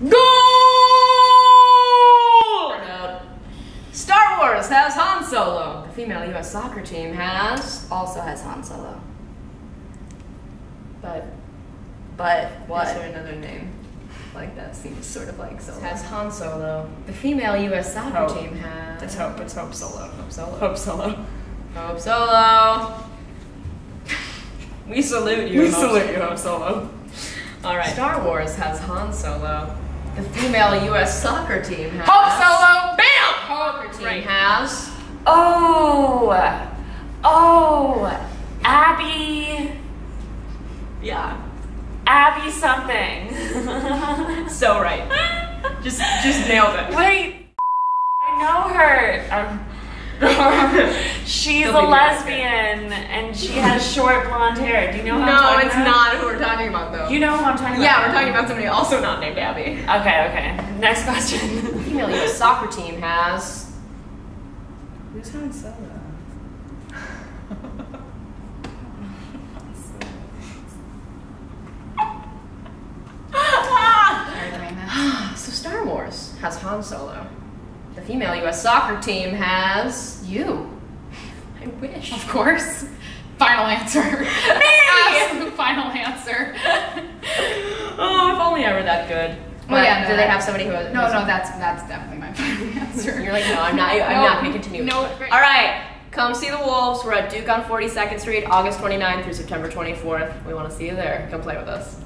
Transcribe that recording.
Goal! Star Wars has Han Solo. The female U.S. soccer team has Also has Han Solo. but But what? is there another name? Like that seems sort of like Solo. has Han Solo. The female U.S. soccer Hope. team has It's Hope. It's Hope Solo. Hope Solo. Hope Solo. Hope Solo. We salute you. We salute you, Hope Solo. All right. Star Wars has Han Solo. The female U.S. soccer team has Hope Solo. Bam! Soccer team Right. has Oh, oh, Abby, yeah. Abby something. So right. Just just nailed it. Wait, I know her. Um, she's Don't a lesbian and she has short blonde hair. Do you know who I'm No, talking it's about? not who we're talking about though. You know who I'm talking about? yeah, we're talking about somebody also not named Abby. Okay, okay. Next question. The female U.S. soccer team has Who's Han Solo? So Star Wars has Han Solo. The female U.S. soccer team has You. I wish. Of course. Final answer. Me! Absolute final answer. Oh, if only I were that good. Well, yeah, no, do they have somebody who? No, no, that's that's definitely my final answer. You're like, no, I'm not. I'm No, not going to continue. no, All right, come see the Wolves. We're at Duke on 42nd Street, August 29th through September 24th. We want to see you there. Come play with us.